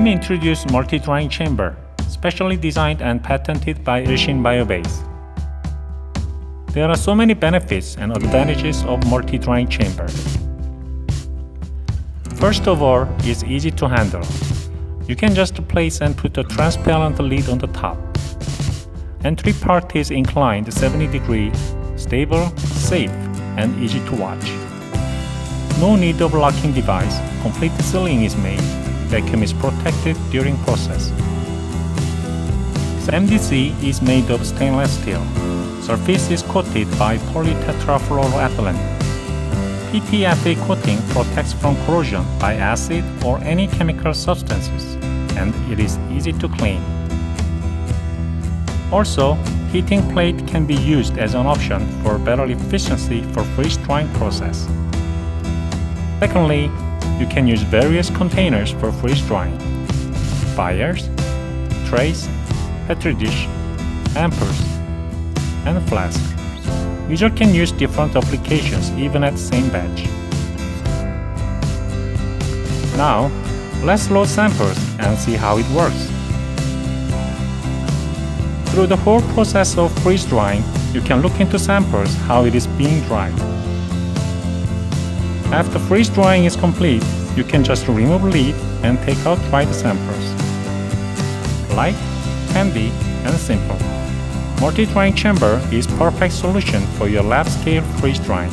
me introduce multi-drying chamber, specially designed and patented by Ilshin Biobase. There are so many benefits and advantages of multi-drying chamber. First of all, it's easy to handle. You can just place and put a transparent lid on the top. Entry part is inclined 70 degree, stable, safe, and easy to watch. No need of locking device, complete sealing is made, vacuum is protected during process. MDC is made of stainless steel. Surface is coated by polytetrafluoroethylene. PTFE coating protects from corrosion by acid or any chemical substances, and it is easy to clean. Also, heating plate can be used as an option for better efficiency for freeze drying process. Secondly, you can use various containers for freeze drying. Vials, trays, petri dish, hampers, and flask. User can use different applications even at same batch. Now, let's load samples and see how it works. Through the whole process of freeze drying, you can look into samples how it is being dried. After freeze drying is complete, you can just remove lid and take out dried samples. Light, handy, and simple. Multi-drying chamber is perfect solution for your lab scale freeze drying.